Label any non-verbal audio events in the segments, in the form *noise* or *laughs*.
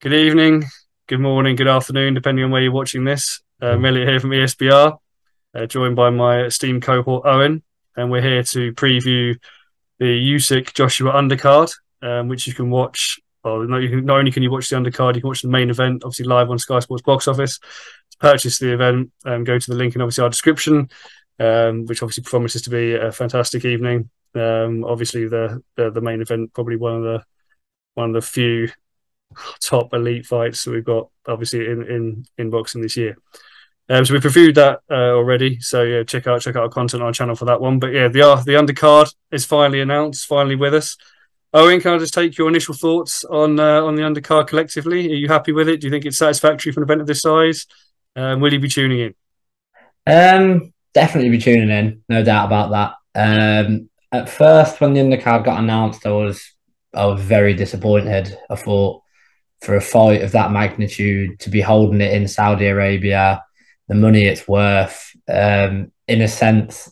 Good evening, good morning, good afternoon, depending on where you're watching this. Um, Elliot here from ESBR, uh, joined by my esteemed cohort Owen, and we're here to preview the Usyk Joshua undercard, um, which you can watch. Well, not, can, not, only can you watch the undercard, you can watch the main event, obviously live on Sky Sports box office. To purchase the event, um, go to the link in obviously our description, um, which obviously promises to be a fantastic evening. Um, obviously, the, the the main event probably one of the one of the few top elite fights that we've got obviously in in in boxing this year. Um, so we've reviewed that uh, already. So yeah, check out check out our content on our channel for that one. But yeah, the uh, the undercard is finally announced, finally with us. Owen, can I just take your initial thoughts on uh, on the undercard collectively? Are you happy with it? Do you think it's satisfactory for an event of this size? Um, will you be tuning in? Um, definitely be tuning in, no doubt about that. Um, at first, when the undercard got announced, I was I was very disappointed. I thought for a fight of that magnitude to be holding it in Saudi Arabia, the money it's worth. Um, in a sense,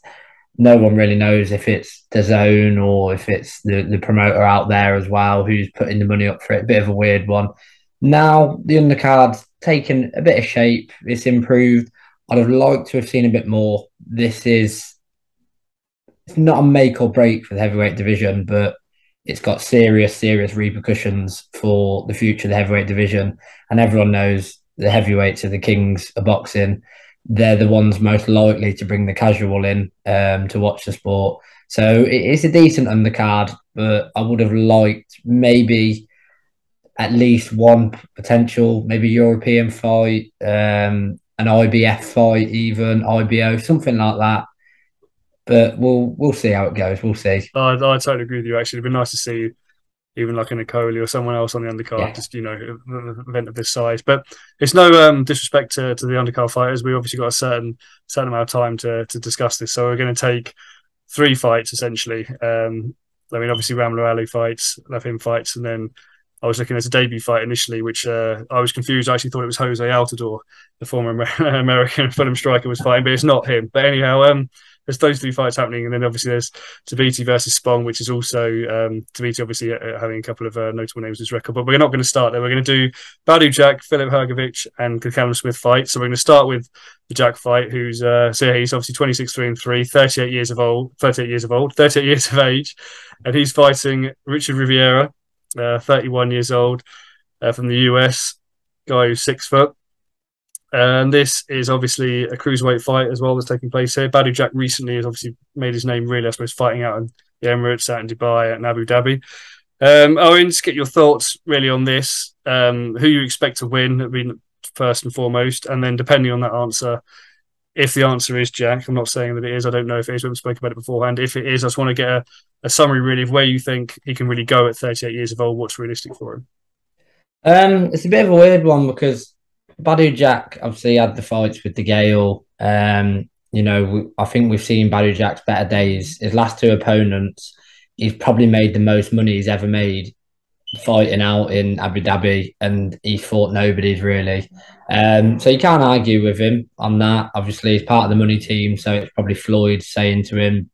no one really knows if it's the zone or if it's the, the promoter out there as well who's putting the money up for it. A bit of a weird one. Now the undercard's taken a bit of shape. It's improved. I'd have liked to have seen a bit more. This is it's not a make or break for the heavyweight division, but it's got serious, serious repercussions for the future of the heavyweight division. And everyone knows the heavyweights are the kings of boxing. They're the ones most likely to bring the casual in um, to watch the sport. So it's a decent undercard, but I would have liked maybe at least one potential, maybe European fight, um, an IBF fight, even IBO, something like that but we'll we'll see how it goes. We'll see. I, I totally agree with you. Actually, it'd be nice to see even like an Okolie or someone else on the undercard, yeah. just you know, an event of this size. But it's no um, disrespect to, to the undercard fighters. We obviously got a certain certain amount of time to to discuss this, so we're going to take three fights essentially. Um, I mean, obviously Ramla Ali fights, him fights, and then I was looking at a debut fight initially, which uh, I was confused. I actually thought it was Jose Altidore, the former *laughs* American Fulham striker, was fighting, but it's not him. But anyhow, um, there's those three fights happening, and then obviously there's Tabiti versus Spong, which is also um, Tabiti obviously uh, having a couple of uh, notable names in his record. But we're not going to start there. We're going to do Badou Jack, Filip Hrgovic, and Callum Smith fight. So we're going to start with the Jack fight, who's uh, so yeah, he's obviously 26 3 and 3, 38 years of old, 38 years of old, *laughs* 38 years of age, and he's fighting Richard Riviera, uh, 31 years old, uh, from the US, guy who's six foot. And this is obviously a cruiserweight fight as well that's taking place here. Badou Jack recently has obviously made his name really, I suppose, fighting out in the Emirates, out in Dubai, and Abu Dhabi. Um, Owen, just get your thoughts really on this. Um, who you expect to win, I mean, first and foremost, and then depending on that answer, if the answer is Jack, I'm not saying that it is. I don't know if it is. We haven't spoken about it beforehand. If it is, I just want to get a, a summary really of where you think he can really go at 38 years of old. What's realistic for him? Um, it's a bit of a weird one because Badou Jack obviously had the fights with DeGale. Um, you know, we, I think we've seen Badou Jack's better days. His last two opponents, he's probably made the most money he's ever made fighting out in Abu Dhabi, and he fought nobody's really. Um, so you can't argue with him on that. Obviously, he's part of the money team, so it's probably Floyd saying to him,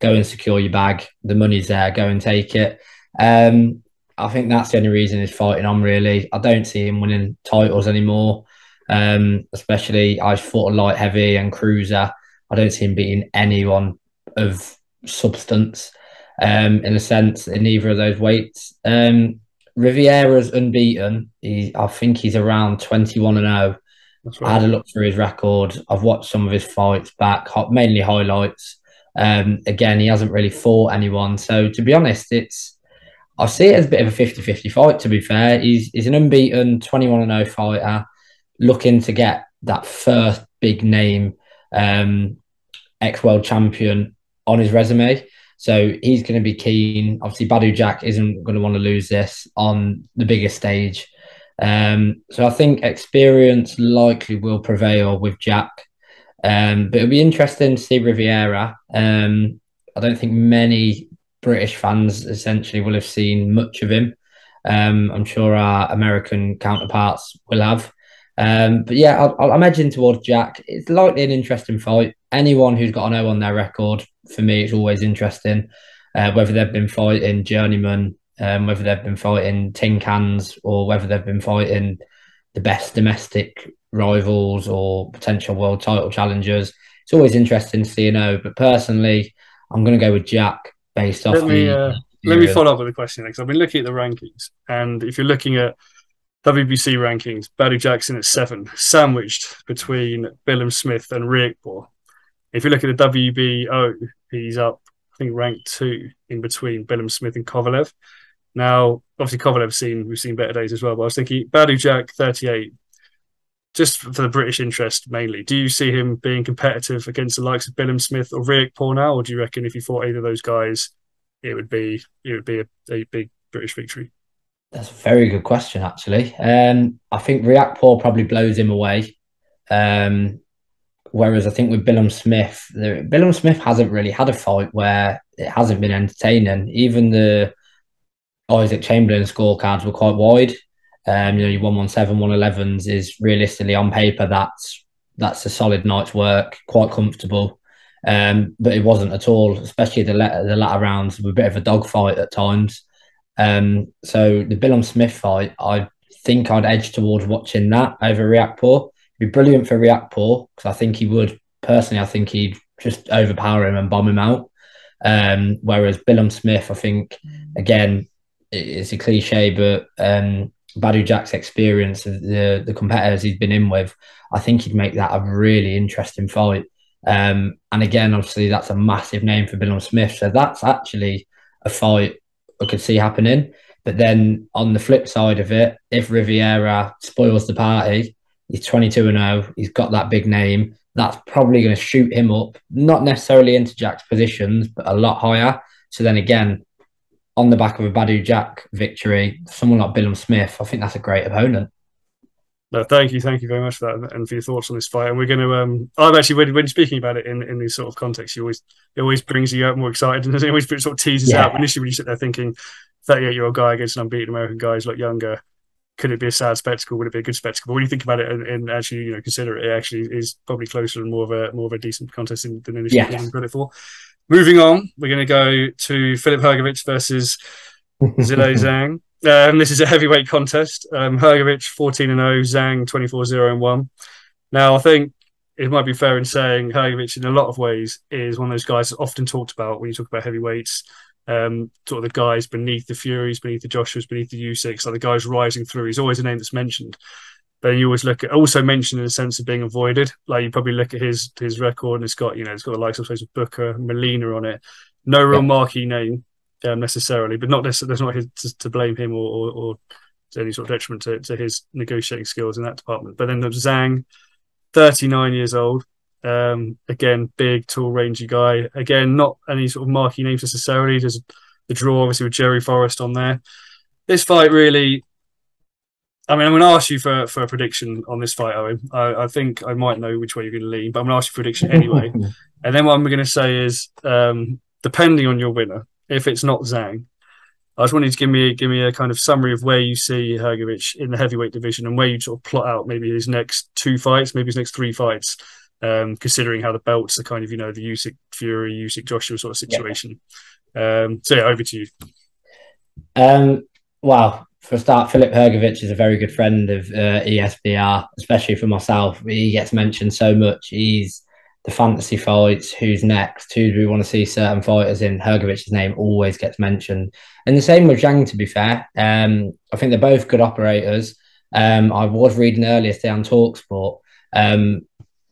"Go and secure your bag. The money's there. Go and take it." Um, I think that's the only reason he's fighting on. Really, I don't see him winning titles anymore. Um, especially I fought a light heavy and cruiser. I don't see him beating anyone of substance. Um, in a sense, in either of those weights. Um, Rivera's unbeaten. He, I think he's around twenty-one and zero. Oh. Right. I had a look through his record. I've watched some of his fights back, mainly highlights. Um, again, he hasn't really fought anyone. So to be honest, it's I see it as a bit of a 50 50 fight, to be fair. He's, he's an unbeaten 21 0 fighter looking to get that first big name um, ex world champion on his resume. So he's going to be keen. Obviously, Badou Jack isn't going to want to lose this on the biggest stage. Um, so I think experience likely will prevail with Jack. Um, but it'll be interesting to see Riviera. Um, I don't think many British fans essentially will have seen much of him. Um, I'm sure our American counterparts will have. Um, but yeah, I'll, I'm edging towards Jack. It's likely an interesting fight. Anyone who's got an O on their record, for me, it's always interesting. Uh, whether they've been fighting journeyman um, whether they've been fighting tin cans or whether they've been fighting the best domestic rivals or potential world title challengers. It's always interesting to see, you know. But personally, I'm going to go with Jack based off let me, the. Uh, let me follow up with a question because I've been looking at the rankings, and if you're looking at WBC rankings, Badou Jackson at seven, sandwiched between Billam Smith and Riakporhe. If you look at the WBO, he's up, I think, ranked two in between Billam Smith and Kovalev. Now, obviously, Kovalev's seen we've seen better days as well, but I was thinking Badou Jack, 38, just for the British interest mainly, do you see him being competitive against the likes of Billam Smith or Riakporhe now, or do you reckon if you fought either of those guys, it would be it would be a, a big British victory? That's a very good question, actually. Um, I think Riakporhe probably blows him away. Um, whereas I think with Billam Smith, the, Billam Smith hasn't really had a fight where it hasn't been entertaining. Even the Isaac Chamberlain scorecards were quite wide. Um, you know, your 117, 111s is realistically on paper that's that's a solid night's work, quite comfortable. Um, but it wasn't at all, especially the latter, the latter rounds were a bit of a dogfight at times. Um, so the Billam Smith fight, I think I'd edge towards watching that over Riakporhe. It'd be brilliant for Riakporhe because I think he would personally. I think he'd just overpower him and bomb him out. Um, whereas Billam Smith, I think again, it's a cliche, but um, Badou Jack's experience the the competitors he's been in with, I think he'd make that a really interesting fight. Um, and again, obviously, that's a massive name for Billam Smith. So that's actually a fight I could see happening. But then on the flip side of it, if Riviera spoils the party, he's 22 and 0, he's got that big name, that's probably going to shoot him up, not necessarily into Jack's positions, but a lot higher. So then again, on the back of a Badou Jack victory, someone like Billam Smith, I think that's a great opponent. No, thank you, thank you very much for that and for your thoughts on this fight. And we're going to, um, I'm actually when, when speaking about it in, in these sort of contexts, you always it always brings you out more excited, and *laughs* it always sort of teases yeah. out. Initially, when you sit there thinking, 38 year old guy against an unbeaten American guy who's a lot younger, could it be a sad spectacle? Would it be a good spectacle? But when you think about it and, and actually, you know, consider it, it actually is probably closer and more of a more of a decent contest than, than initially yeah. credit for. Moving on, we're going to go to Filip Hrgovic versus *laughs* Zhilei Zhang. Um, this is a heavyweight contest. Um, Hrgovic 14 and 0, Zhang 24 0 and 1. Now, I think it might be fair in saying Hergovich, in a lot of ways, is one of those guys often talked about when you talk about heavyweights. Um, sort of the guys beneath the Furies, beneath the Joshuas, beneath the Usyks, like the guys rising through. He's always a name that's mentioned. But you always look at also mentioned in the sense of being avoided. Like you probably look at his his record and it's got, you know, it's got the likes of Booker, Molina on it. No real marquee name um, necessarily, but not necessarily. There's not his, to, to, blame him or, or, or any sort of detriment to, to, his negotiating skills in that department. But then there's Zhang, 39 years old. Um, again, big, tall, rangy guy. Again, not any sort of marquee names necessarily. There's the draw, obviously, with Jerry Forrest on there. This fight really. I mean, I'm going to ask you for, for a prediction on this fight, Owen. I, I think I might know which way you're going to lean, but I'm going to ask you a prediction anyway. *laughs* and then what I'm going to say is, um, depending on your winner, if it's not Zhang. I just wanted to give me give me a kind of summary of where you see Hrgovic in the heavyweight division and where you sort of plot out maybe his next two fights, maybe his next three fights, um, considering how the belts are kind of you know the Usyk Fury, Usyk Joshua sort of situation. Yeah. Um, so yeah, over to you. Um, well, for a start, Filip Hrgovic is a very good friend of uh, ESBR, especially for myself. He gets mentioned so much. He's the fantasy fights, who's next, who do we want to see certain fighters in, Hrgovic's name always gets mentioned. And the same with Zhang, to be fair. Um, I think they're both good operators. Um, I was reading earlier today on Talksport. Um,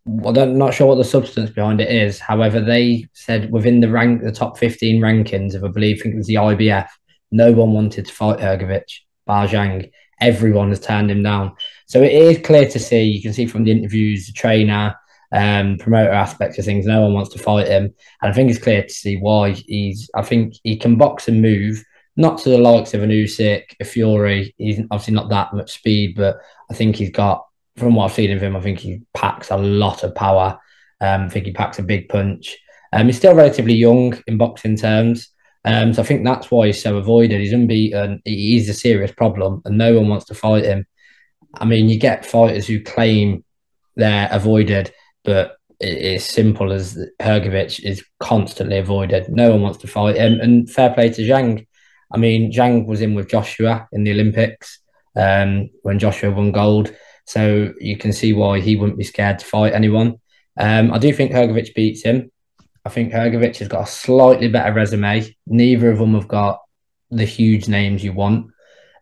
I'm not sure what the substance behind it is. However, they said within the rank, the top 15 rankings of, I believe, I think it was the IBF, no one wanted to fight Hrgovic, bar Zhang. Everyone has turned him down. So it is clear to see, you can see from the interviews, the trainer, um, promoter aspects of things. No one wants to fight him, and I think it's clear to see why. He's, I think he can box and move, not to the likes of an Usyk, a Fury. He's obviously not that much speed, but I think he's got, from what I've seen of him, I think he packs a lot of power. Um, I think he packs a big punch. Um, he's still relatively young in boxing terms. Um, so I think that's why he's so avoided. He's unbeaten. He's a serious problem, and no one wants to fight him. I mean, you get fighters who claim they're avoided, but it's simple as Hrgovic is constantly avoided. No one wants to fight him. And fair play to Zhang. I mean, Zhang was in with Joshua in the Olympics um, when Joshua won gold. So you can see why he wouldn't be scared to fight anyone. Um, I do think Hrgovic beats him. I think Hrgovic has got a slightly better resume. Neither of them have got the huge names you want.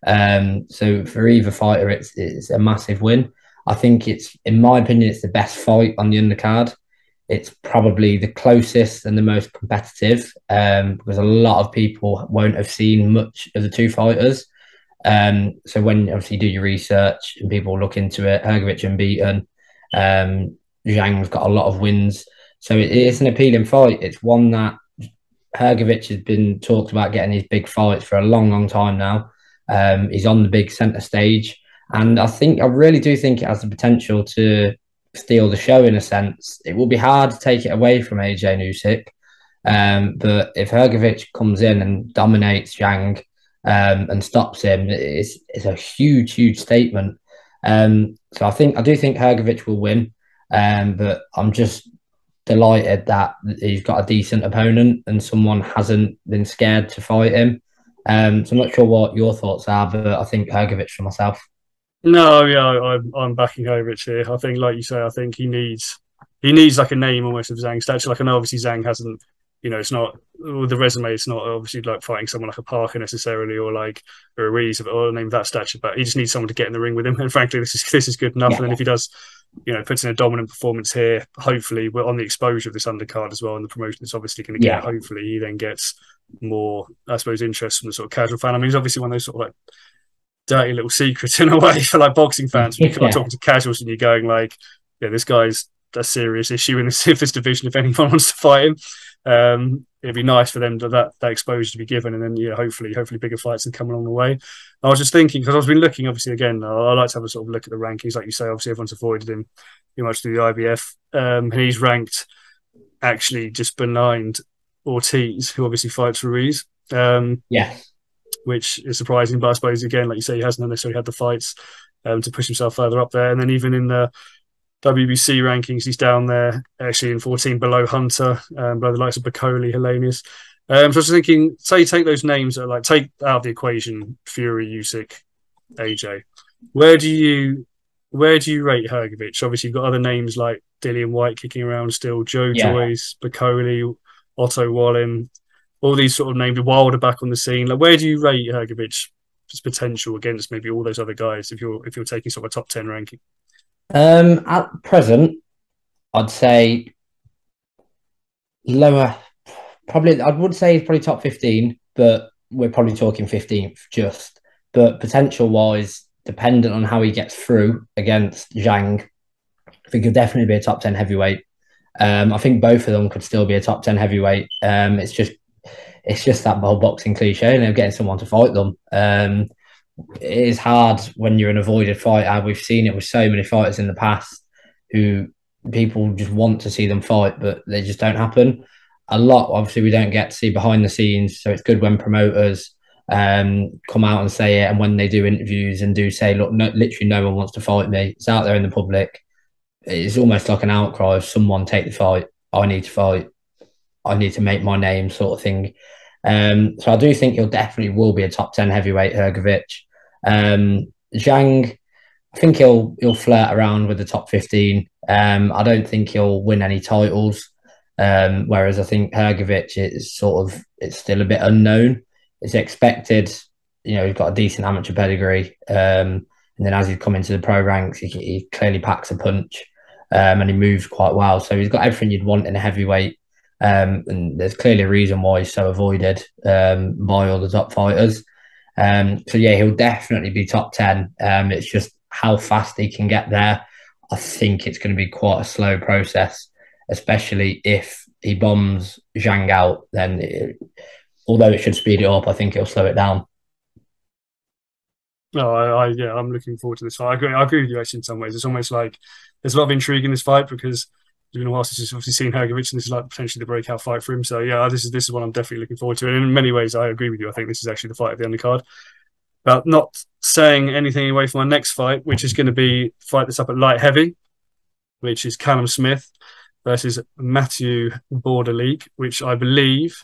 Um, so for either fighter, it's it's a massive win. I think it's, in my opinion, it's the best fight on the undercard. It's probably the closest and the most competitive um, because a lot of people won't have seen much of the two fighters. Um, so when obviously you do your research and people look into it, Hrgovic unbeaten, um, Zhang's got a lot of wins. So it is an appealing fight. It's one that Hrgovic has been talked about getting his big fights for a long, long time now. Um, he's on the big centre stage. And I think, I really do think it has the potential to steal the show in a sense. It will be hard to take it away from AJ Usyk. Um, but if Hrgovic comes in and dominates Zhang um, and stops him, it's, it's a huge, huge statement. Um, so I think I do think Hrgovic will win, um, but I'm just delighted that he's got a decent opponent and someone hasn't been scared to fight him. Um, so I'm not sure what your thoughts are, but I think Hrgovic for myself. No, yeah, I'm I'm backing Hrgovic here. I think, like you say, I think he needs he needs like a name almost of Zhang stature. Like I know obviously Zhang hasn't, you know, it's not the resume. It's not obviously like fighting someone like a Parker necessarily or like or a Ruiz or a name of that stature. But he just needs someone to get in the ring with him. And frankly, this is this is good enough. Yeah. And then if he does you know, puts in a dominant performance here. Hopefully, we're on the exposure of this undercard as well, and the promotion it's obviously going to get. Yeah. Hopefully, he then gets more, I suppose, interest from the sort of casual fan. I mean, he's obviously one of those sort of like dirty little secrets *laughs* in a way for like boxing fans. When you're yeah. talking to casuals and you're going like, yeah, this guy's a serious issue in this, *laughs* this division. If anyone wants to fight him, um, it'd be nice for them to that that exposure to be given, and then yeah, hopefully, hopefully bigger fights can come along the way. I was just thinking because I've been looking, obviously, again, I, I, like to have a sort of look at the rankings, like you say. Obviously, everyone's avoided him pretty much through the IBF, um, and he's ranked actually just behind Ortiz, who obviously fights Ruiz. Um, yeah, which is surprising, but I suppose again, like you say, he hasn't necessarily had the fights um, to push himself further up there, and then even in the WBC rankings, he's down there actually in 14 below Hunter, um, below the likes of Bakole, Helenius. Um, so I was thinking, say, take those names that like take out of the equation Fury, Usyk, AJ. Where do you where do you rate Hrgovic? Obviously, you've got other names like Dillian Whyte kicking around still, Joe yeah. Joyce, Bakole, Otto Wallin, all these sort of names, Wilder back on the scene. Like, where do you rate Hrgovic's potential against maybe all those other guys if you're if you're taking sort of a top ten ranking? Um, at present, I'd say lower. Probably, I would say probably top fifteen, but we're probably talking fifteenth just. But potential wise, dependent on how he gets through against Zhang, I think he'll definitely be a top ten heavyweight. Um, I think both of them could still be a top ten heavyweight. Um, it's just, it's just that whole boxing cliche, and getting someone to fight them. Um, it is hard when you're an avoided fighter. We've seen it with so many fighters in the past who people just want to see them fight, but they just don't happen. A lot, obviously, we don't get to see behind the scenes. So it's good when promoters um, come out and say it, and when they do interviews and do say, "Look, no, literally, no one wants to fight me." It's out there in the public. It's almost like an outcry of someone take the fight. I need to fight. I need to make my name, sort of thing. Um, so I do think he'll definitely will be a top ten heavyweight, Hrgovic. Um, Zhang, I think he'll he'll flirt around with the top fifteen. Um, I don't think he'll win any titles. Um, whereas I think Hrgovic is sort of it's still a bit unknown. It's expected, you know, he's got a decent amateur pedigree, um, and then as he's come into the pro ranks, he, he clearly packs a punch, um, and he moves quite well. So he's got everything you'd want in a heavyweight, um, and there's clearly a reason why he's so avoided um, by all the top fighters. Um, so yeah, he'll definitely be top ten. Um, it's just how fast he can get there. I think it's going to be quite a slow process, especially if he bombs Zhang out. Then, it, although it should speed it up, I think it'll slow it down. No, I, I, yeah, I'm looking forward to this fight. I agree. I agree with you actually in some ways. It's almost like there's a lot of intrigue in this fight because been a while since he's obviously seen Hrgovic, and this is like potentially the breakout fight for him. So yeah, this is this is what I'm definitely looking forward to. And in many ways, I agree with you. I think this is actually the fight of the undercard. But not saying anything away from my next fight, which is going to be fight this up at light heavy, which is Callum Smith versus Mathieu Bauderlique, which I believe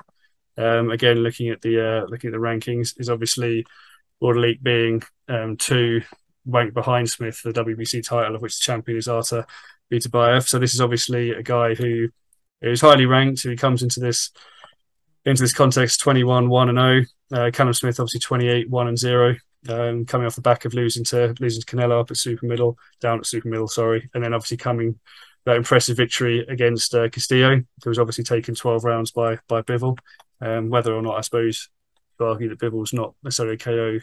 Um, again, looking at the uh, looking at the rankings, is obviously Bauderlique being um, two ranked behind Smith, for the WBC title of which the champion is Artur Beterbiev. So this is obviously a guy who is highly ranked. Who comes into this into this context 21 1 and 0. Uh, Callum Smith obviously 28 1 and 0. Um, coming off the back of losing to losing to Canelo up at super middle, down at super middle, sorry, and then obviously coming that impressive victory against uh, Castillo, who was obviously taken 12 rounds by by Bivol. Um, whether or not, I suppose, to argue that Bivol's not necessarily a KO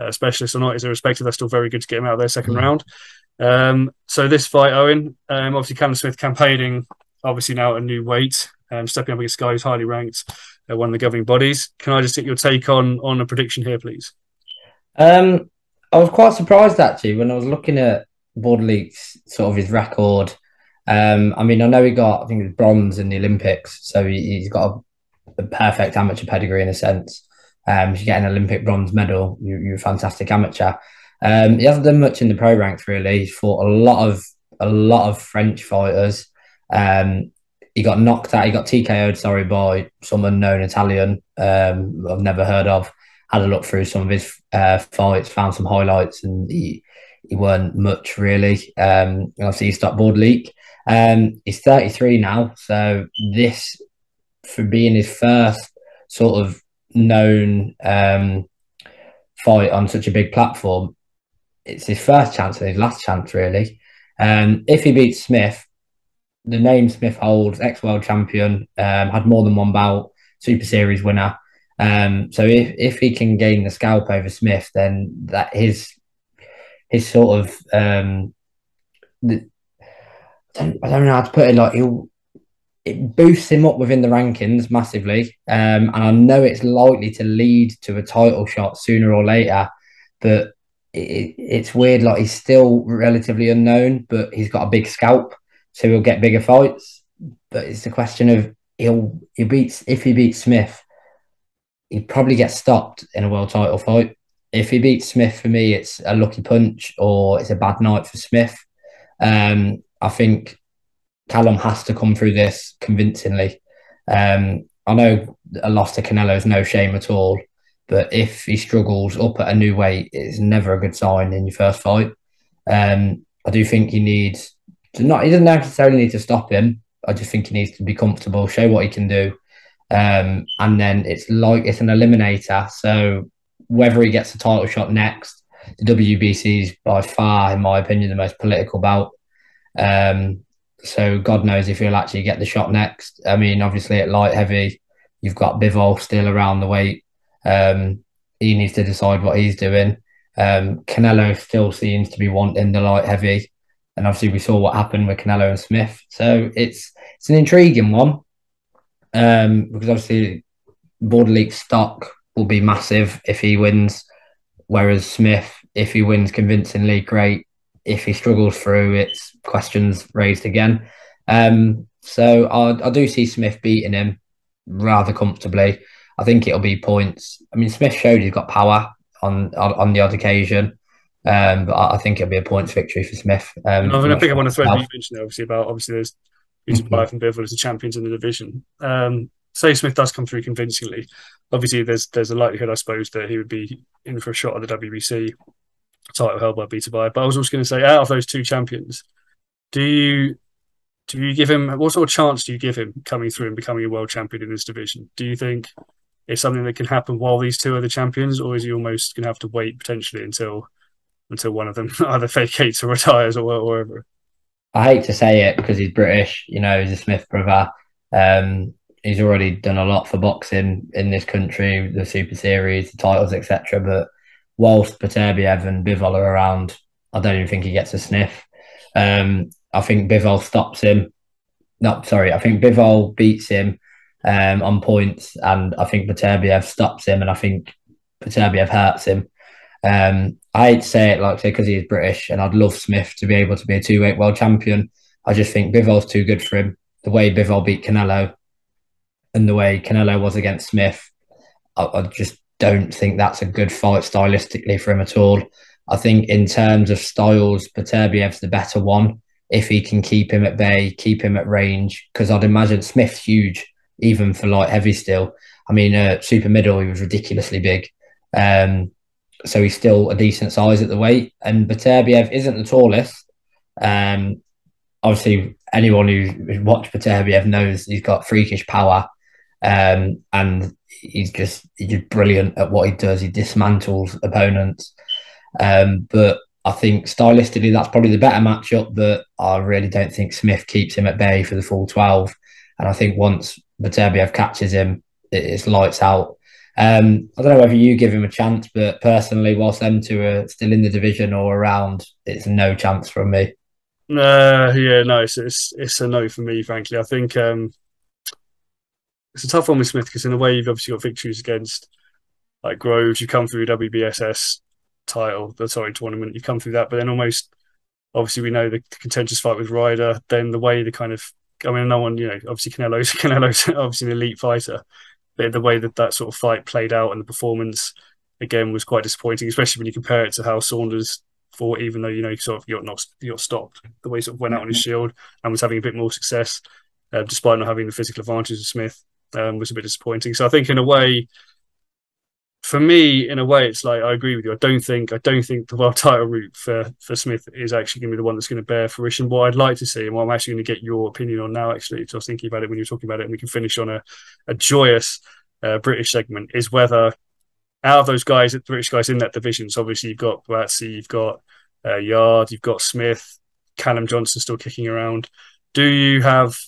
uh, specialist or not is irrespective. They're still very good to get him out of their 2nd mm-hmm. round. Um, so this fight, Owen, um, obviously Callum Smith campaigning, obviously now at a new weight, um, stepping up against a guy who's highly ranked, uh, one of the governing bodies. Can I just get your take on on a prediction here, please? Um, I was quite surprised actually when I was looking at Bauderlique's sort of his record. Um, I mean, I know he got I think it was bronze in the Olympics, so he, has got a, a, perfect amateur pedigree in a sense. Um, if you get an Olympic bronze medal, you, you're a fantastic amateur. Um, he hasn't done much in the pro ranks really. He's fought a lot of a lot of French fighters. Um, he got knocked out. He got TKO'd, sorry, by some unknown Italian um, I've never heard of. Had a look through some of his uh, fights, found some highlights, and he he weren't much really. Um, obviously, he stopped Bauderlique. Um, he's 33 now, so this for being his first sort of known um, fight on such a big platform, it's his first chance and his last chance really. Um, if he beats Smith, the name Smith holds, ex world champion, um, had more than one bout, Super Series winner. Um, so if, if he can gain the scalp over Smith, then that his his sort of um, the, I, don't, I don't know how to put it. Like he'll it boosts him up within the rankings massively, um, and I know it's likely to lead to a title shot sooner or later. But it, it's weird. Like he's still relatively unknown, but he's got a big scalp so he'll get bigger fights. But it's a question of he'll he beats if he beats Smith, he probably gets stopped in a world title fight. If he beats Smith, for me, it's a lucky punch or it's a bad night for Smith. Um, I think Callum has to come through this convincingly. Um, I know a loss to Canelo is no shame at all, but if he struggles up at a new weight, it's never a good sign in your first fight. Um, I do think he needs to not he doesn't necessarily need to stop him. I just think he needs to be comfortable, show what he can do, um, and then it's like it's an eliminator. So whether he gets a title shot next, the WBC is by far, in my opinion, the most political bout. Um, so God knows if he'll actually get the shot next. I mean, obviously at light heavy, you've got Bivol still around the weight. Um, he needs to decide what he's doing. Um, Canelo still seems to be wanting the light heavy and obviously we saw what happened with Canelo and Smith. So it's it's an intriguing one um, because obviously Bauderlique stock will be massive if he wins, whereas Smith, if he wins convincingly, great. If he struggles through, it's questions raised again. Um, so I, I do see Smith beating him rather comfortably. I think it'll be points. I mean, Smith showed he's got power on on, on the odd occasion. Um, but I, think it'll be a points victory for Smith. Um, I, I think I want to thread you mentioned obviously about obviously there's Peter mm-hmm. and Bivol as the champions in the division. Um, say Smith does come through convincingly. Obviously, there's there's a likelihood, I suppose, that he would be in for a shot at the WBC title held by Beterbiev. But I was also going to say, out of those two champions, do you do you give him what sort of chance do you give him coming through and becoming a world champion in this division? Do you think it's something that can happen while these two are the champions, or is he almost going to have to wait potentially until until one of them *laughs* either vacates or retires or, whatever. I hate to say it because he's British, you know, he's a Smith brother. Um, he's already done a lot for boxing in this country, the Super Series, the titles, etc. But whilst Beterbiev and Bivol are around, I don't even think he gets a sniff. Um, I think Bivol stops him. No, sorry, I think Bivol beats him um, on points, and I think Beterbiev stops him, and I think Beterbiev hurts him. Um, I hate to say it like say because he's British, and I'd love Smith to be able to be a two weight world champion. I just think Bivol's too good for him. The way Bivol beat Canelo, and the way Canelo was against Smith, I, I just don't think that's a good fight stylistically for him at all. I think in terms of styles, Beterbiev's the better one if he can keep him at bay, keep him at range. Because I'd imagine Smith's huge, even for light heavy still. I mean, uh, super middle, he was ridiculously big. Um, so he's still a decent size at the weight. And Beterbiev isn't the tallest. Um, obviously, anyone who's watched Beterbiev knows he's got freakish power. Um, and he's just he's just brilliant at what he does. He dismantles opponents. Um, but I think stylistically that's probably the better matchup, but I really don't think Smith keeps him at bay for the full 12. And I think once Beterbiev catches him, it's lights out. Um, I don't know whether you give him a chance, but personally, whilst them two are still in the division or around, it's no chance from me. Uh, yeah, no, it's, it's, it's a no for me, frankly. I think um, it's a tough one with Smith because, in a way, you've obviously got victories against like Groves, you come through WBSS title, the sorry tournament, you come through that, but then almost obviously we know the contentious fight with Ryder, then the way the kind of I mean, no one, you know, obviously Canelo's *laughs* Canelo's obviously an elite fighter, but the way that that sort of fight played out and the performance again was quite disappointing, especially when you compare it to how Saunders fought, even though you know sort of you're not you're stopped. The way he sort of went out on his mm-hmm. shield and was having a bit more success, uh, despite not having the physical advantage of Smith, um, was a bit disappointing. So I think in a way, for me, in a way, it's like I agree with you. I don't think I don't think the world *laughs* title route for for Smith is actually going to be the one that's going to bear fruition. What I'd like to see, and what I'm actually going to get your opinion on now, actually, because I was thinking about it when you were talking about it, and we can finish on a, a joyous uh, British segment, is whether out of those guys, the British guys in that division, so obviously you've got Buatsi, you've got uh, Yarde, you've got Smith, Callum Johnson still kicking around. Do you have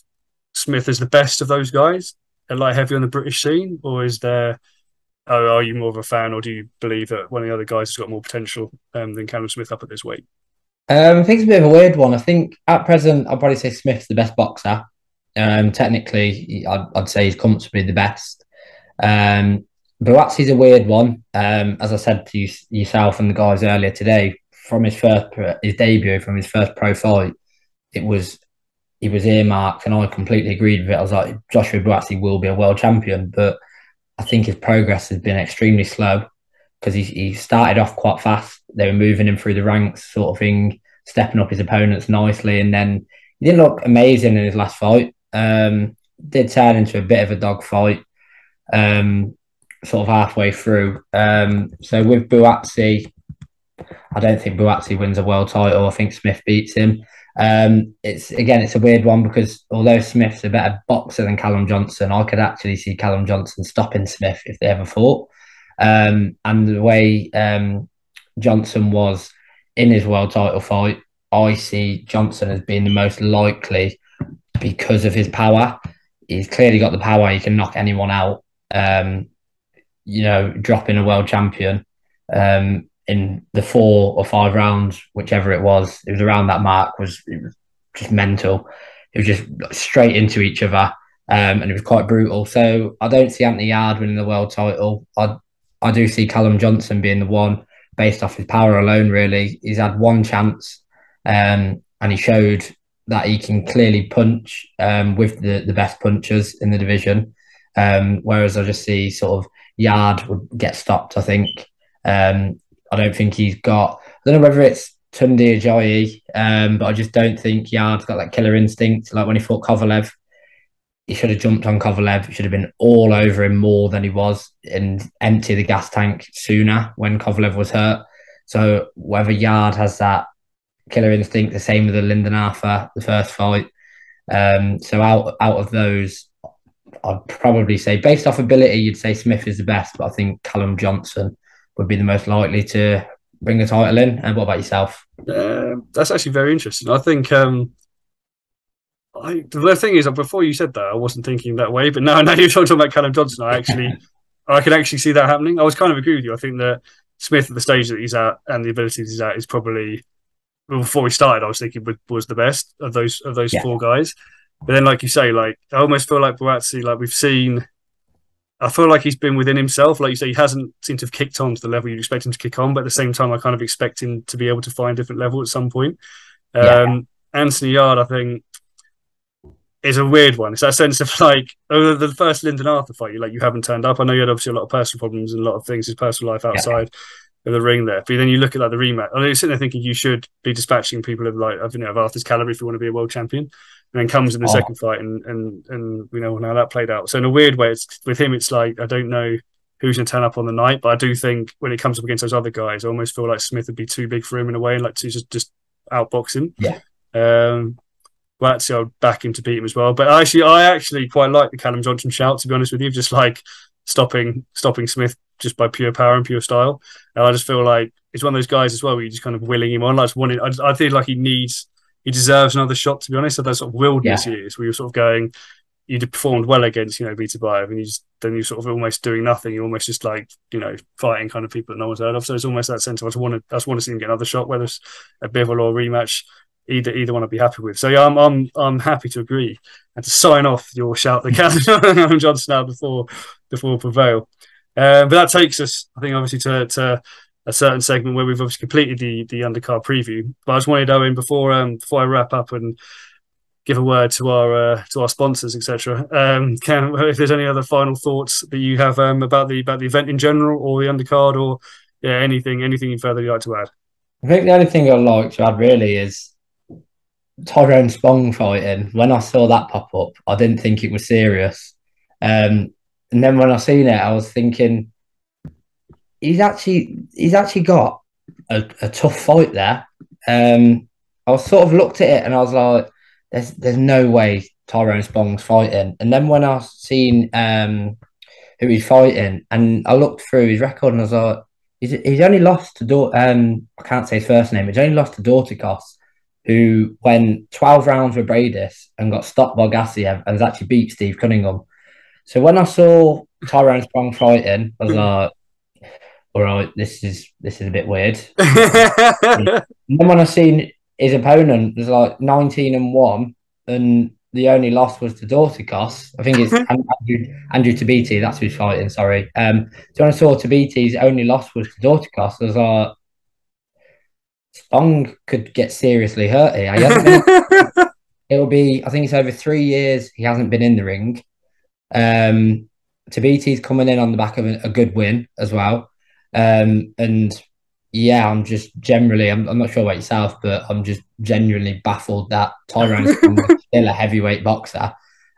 Smith as the best of those guys, a light heavy on the British scene, or is there are, are you more of a fan, or do you believe that one of the other guys has got more potential um, than Callum Smith up at this weight? Um, I think it's a bit of a weird one. I think at present, I'd probably say Smith's the best boxer. Um, technically, I'd, I'd, say he's comfortably the best. Um, Buatsi's a weird one. Um, as I said to you, yourself and the guys earlier today, from his first his debut, from his first pro fight, it was he was earmarked, and I completely agreed with it. I was like, Joshua Buatsi will be a world champion, but I think his progress has been extremely slow because he, he started off quite fast. They were moving him through the ranks, sort of thing, stepping up his opponents nicely. And then he didn't look amazing in his last fight. Um, did turn into a bit of a dog fight, um, sort of halfway through. Um, so with Buatsi, I don't think Buatsi wins a world title. I think Smith beats him. Um, it's again, it's a weird one because although Smith's a better boxer than Callum Johnson, I could actually see Callum Johnson stopping Smith if they ever fought. Um, and the way um, Johnson was in his world title fight, I see Johnson as being the most likely because of his power. He's clearly got the power; he can knock anyone out. Um, you know, dropping a world champion. Um, in the four or five rounds, whichever it was, it was around that mark, was, was just mental. It was just straight into each other. Um, and it was quite brutal. So I don't see Anthony Yarde winning the world title. I I do see Callum Johnson being the one based off his power alone. Really, he's had one chance, um, and he showed that he can clearly punch um, with the the best punchers in the division. Um, whereas I just see sort of Yarde would get stopped. I think, um, I don't think he's got. I don't know whether it's Tunde Ajayi, um, but I just don't think Yarde's got that killer instinct. Like when he fought Kovalev, he should have jumped on Kovalev. He should have been all over him more than he was and empty the gas tank sooner when Kovalev was hurt. So whether Yarde has that killer instinct, the same with the Lyndon Arthur, the first fight. Um, so out out of those, I'd probably say based off ability, you'd say Smith is the best, but I think Callum Johnson would be the most likely to bring a title in. And what about yourself? Uh, that's actually very interesting. I think um, I, the thing is, before you said that, I wasn't thinking that way. But now, *laughs* now you're talking about Callum Johnson, I actually, I can actually see that happening. I was kind of agree with you. I think that Smith at the stage that he's at and the abilities he's at is probably well, before we started. I was thinking was the best of those of those yeah. four guys. But then, like you say, like I almost feel like Buatsi, like we've seen I feel like he's been within himself. Like you say, he hasn't seemed to have kicked on to the level you'd expect him to kick on, but at the same time, I kind of expect him to be able to find a different level at some point. Yeah. Um, Anthony Yarde, I think, is a weird one. It's that sense of like, oh, the first Lyndon Arthur fight, you like you haven't turned up. I know you had obviously a lot of personal problems and a lot of things, his personal life outside yeah. of the ring there. But then you look at like the rematch. I know you're sitting there thinking you should be dispatching people of like, of, you know, of Arthur's caliber if you want to be a world champion. And then comes in the oh. second fight, and and and we know how that played out. So in a weird way, it's with him, it's like I don't know who's going to turn up on the night, but I do think when it comes up against those other guys, I almost feel like Smith would be too big for him in a way, and like to just just outbox him. Yeah. Um, well, actually, I would back him to beat him as well. But actually, I actually quite like the Callum Johnson shout. To be honest with you, just like stopping stopping Smith just by pure power and pure style. And I just feel like it's one of those guys as well where you're just kind of willing him on. I just wanted, I, I feel like he needs, he deserves another shot. To be honest, of those sort of wilderness yeah. years where you're sort of going, you performed well against you know Beterbiev, and you just then you're sort of almost doing nothing. You're almost just like you know fighting kind of people that no one's heard of. So it's almost that sense of I just want to I just want to see him get another shot, whether it's a Bivol or a rematch. Either either one I'd be happy with. So yeah, I'm I'm I'm happy to agree and to sign off your shout the Callum *laughs* Johnson now before before prevail. Uh, but that takes us, I think, obviously to, to a certain segment where we've obviously completed the the undercard preview. But I just wanted to, Owen before um, before I wrap up and give a word to our uh, to our sponsors, etc. Um, *laughs* can if there's any other final thoughts that you have um, about the about the event in general or the undercard or yeah anything anything further you'd like to add. I think the only thing I'd like to add really is Tyrone Spong fighting. When I saw that pop up, I didn't think it was serious. Um, and then when I seen it, I was thinking he's actually he's actually got a, a tough fight there. Um, I was sort of looked at it and I was like, there's there's no way Tyrone Spong's fighting. And then when I seen um, who he's fighting, and I looked through his record and I was like, he's, he's only lost to Do- um I can't say his first name. He's only lost to Dorticos, who went 12 rounds with Briedis and got stopped by Gassiev and has actually beat Steve Cunningham. So when I saw Tyrone Spong fighting, I was *laughs* like, all right, this is this is a bit weird. and then when I seen his opponent was like 19 and 1 and the only loss was to Dorticos. I think it's *laughs* Andrew, Andrew Tabiti, that's who's fighting, sorry. Um, so when I saw Tabiti's only loss was to Dorticos, I was like, Spong could get seriously hurt here. Been, *laughs* it'll be, I think it's over three years he hasn't been in the ring. Um, Tabiti's coming in on the back of a, a good win as well. Um, and yeah, I'm just generally, I'm, I'm not sure about yourself, but I'm just genuinely baffled that Tyrone's *laughs* still a heavyweight boxer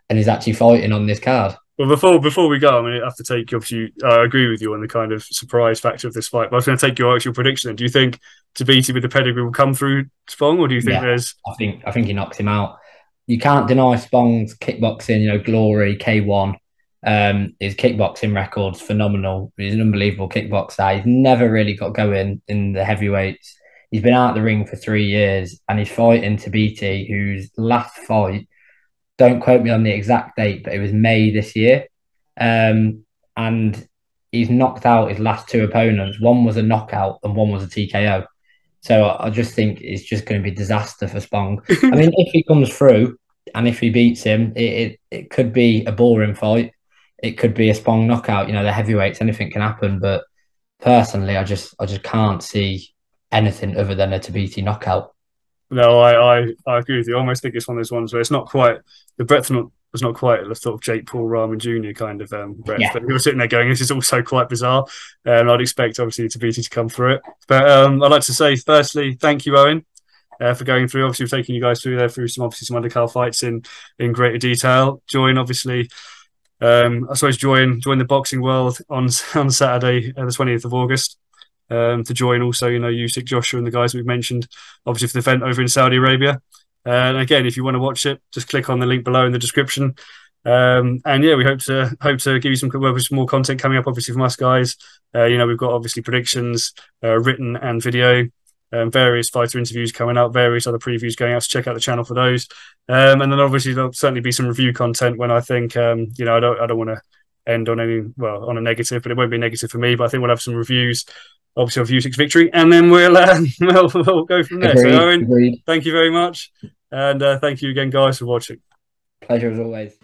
and is actually fighting on this card. Well, before before we go, I mean, I have to take obviously. I agree with you on the kind of surprise factor of this fight. But I was going to take your actual prediction. Do you think Tabiti with the pedigree will come through Spong, or do you think yeah, there's? I think I think he knocks him out. You can't deny Spong's kickboxing. You know, glory K one um, his kickboxing record's phenomenal. He's an unbelievable kickboxer. He's never really got going in the heavyweights. He's been out of the ring for three years and he's fighting Tabiti, whose last fight, don't quote me on the exact date, but it was May this year. Um, and he's knocked out his last two opponents. One was a knockout and one was a TKO. So I just think it's just going to be disaster for Spong. *laughs* I mean, if he comes through and if he beats him, it, it, it could be a boring fight it could be a Spong knockout. You know, the heavyweights, anything can happen. But personally, I just I just can't see anything other than a Tabiti knockout. No, I, I, I agree with you. I almost think it's one of those ones where it's not quite the breadth not was not quite the sort of Jake Paul Rahman Jr. kind of um, breadth. Yeah. But we were sitting there going, this is also quite bizarre. And I'd expect obviously Tabiti to come through it. But um, I'd like to say, firstly, thank you, Owen. Uh, for going through, obviously, we're taking you guys through there through some obviously some undercard fights in in greater detail. Join obviously um, I suppose join join the boxing world on *laughs* on Saturday, uh, the twentieth of August. Um, to join also, you know, Usyk, Joshua, and the guys we've mentioned, obviously for the event over in Saudi Arabia. And again, if you want to watch it, just click on the link below in the description. Um, and yeah, we hope to hope to give you some, well, some more content coming up, obviously from us guys. Uh, you know, we've got obviously predictions, uh, written and video um, various fighter interviews coming out, various other previews going out. So check out the channel for those. Um, and then obviously there'll certainly be some review content when I think um, you know I don't I don't want to end on any well on a negative, but it won't be negative for me. But I think we'll have some reviews, obviously of Usyk's victory, and then we'll uh, *laughs* we'll, we'll, go from there. Agreed, so Owen, agreed. thank you very much, and uh, thank you again, guys, for watching. Pleasure as always.